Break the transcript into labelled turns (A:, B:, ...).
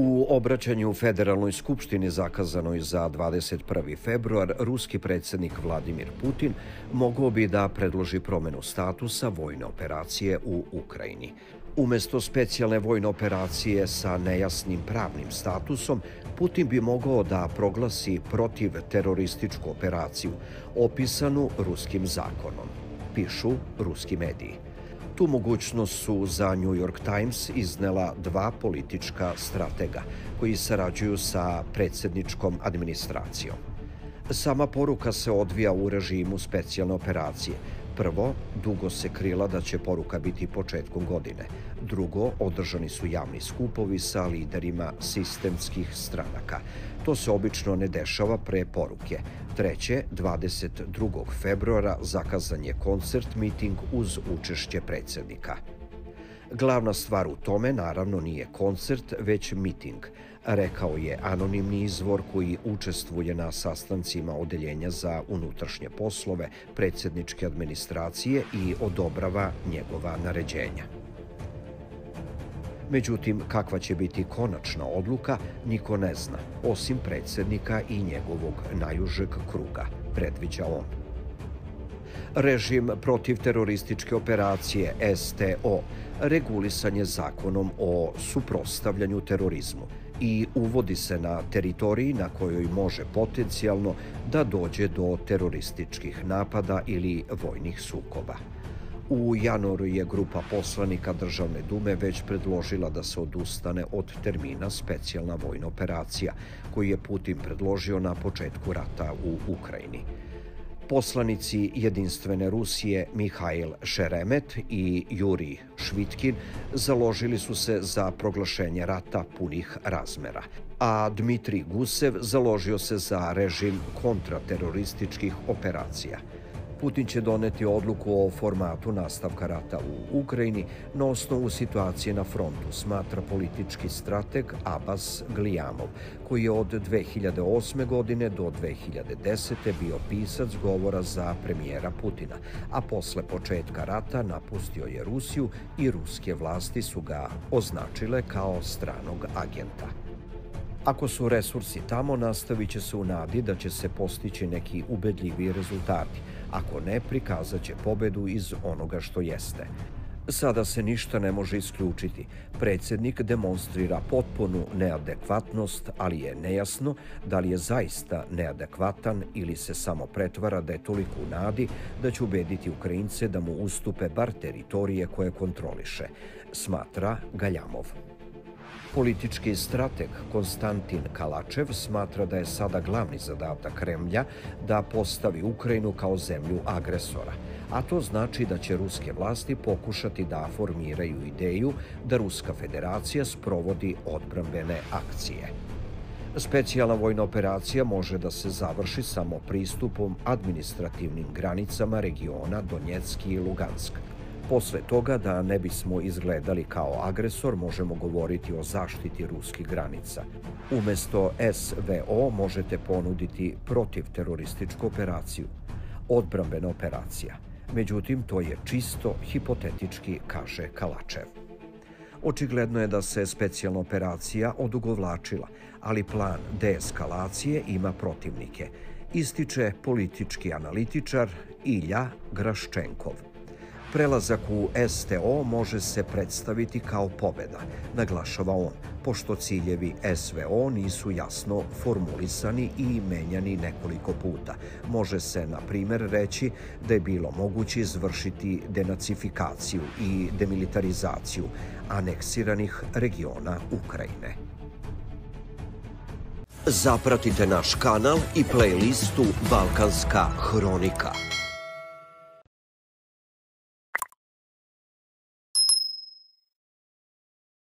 A: U obraćanju Federalnoj skupštini zakazanoj za 21. februar, ruski predsednik Vladimir Putin mogao bi da predloži promenu statusa vojne operacije u Ukrajini. Umesto specijalne vojne operacije sa nejasnim pravnim statusom, Putin bi mogao da proglasi protiv terorističku operaciju, opisanu ruskim zakonom, pišu ruski mediji. Tu mogućnost su za New York Times iznela dva politička stratega koji sarađuju sa predsedničkom administracijom. Sama poruka se odvija u režimu specijalne operacije. Prvo, dugo se krila da će poruka biti početkom godine. Drugo, održani su javni skupovi sa liderima sistemskih stranaka. To se obično ne dešava pre poruke. Treće, 22. februara zakazan je koncert miting uz učešće predsednika. Glavna stvar u tome naravno nije koncert, već miting, rekao je anonimni izvor koji učestvuje na sastancima Odeljenja za unutrašnje poslove predsedničke administracije i odobrava njegova naređenja. Međutim, kakva će biti konačna odluka, niko ne zna, osim predsednika i njegovog najužeg kruga, predviđa on. Režim protiv terorističke operacije STO regulisan je zakonom o suprostavljanju terorizmu i uvodi se na teritoriji na kojoj može potencijalno da dođe do terorističkih napada ili vojnih sukoba. U januaru je grupa poslanika Državne dume već predložila da se odustane od termina specijalna vojna operacija, koji je Putin predložio na početku rata u Ukrajini. Poslanici Jedinstvene Rusije Mihajl Šeremet i Juri Švitkin založili su se za proglašenje rata punih razmera, a Dmitri Gusev založio se za režim kontraterorističkih operacija – Putin će doneti odluku o formatu nastavka rata u Ukrajini na osnovu situacije na frontu, smatra politički strateg Abbas Glijamov, koji je od 2008. godine do 2010. bio pisac govora za premijera Putina, a posle početka rata napustio je Rusiju i ruske vlasti su ga označile kao stranog agenta. Ako su resursi tamo, nastavit će se u nadi da će se postići neki ubedljivi rezultati – Ako ne, prikazat će pobedu iz onoga što jeste. Sada se ništa ne može isključiti. Predsednik demonstrira potpunu neadekvatnost, ali je nejasno da li je zaista neadekvatan ili se samo pretvara da je toliko u nadi da će ubediti Ukrajince da mu ustupe bar teritorije koje kontroliše, smatra Galjamov. Politički strateg Konstantin Kalačev smatra da je sada glavni zadatak Kremlja da postavi Ukrajinu kao zemlju agresora, a to znači da će ruske vlasti pokušati da formiraju ideju da Ruska federacija sprovodi odbrambene akcije. Specijalna vojna operacija može da se završi samo pristupom administrativnim granicama regiona Donjetski i Lugansk – Posle toga, da ne bismo izgledali kao agresor, možemo govoriti o zaštiti ruskih granica. Umesto SVO možete ponuditi protivterorističku operaciju, odbrambena operacija. Međutim, to je čisto hipotetički, kaže Kalačev. Očigledno je da se specijalna operacija odugovlačila, ali plan deeskalacije ima protivnike, ističe politički analitičar Ilja Graščenkov. Prelazak u STO može se predstaviti kao pobeda, naglašava on, pošto ciljevi SVO nisu jasno formulisani i menjani nekoliko puta. Može se, na primer, reći da je bilo moguće izvršiti denacifikaciju i demilitarizaciju aneksiranih regiona Ukrajine. Zapratite naš kanal i playlistu Balkanska hronika.